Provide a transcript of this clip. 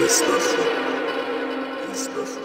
Mustafa. Mustafa.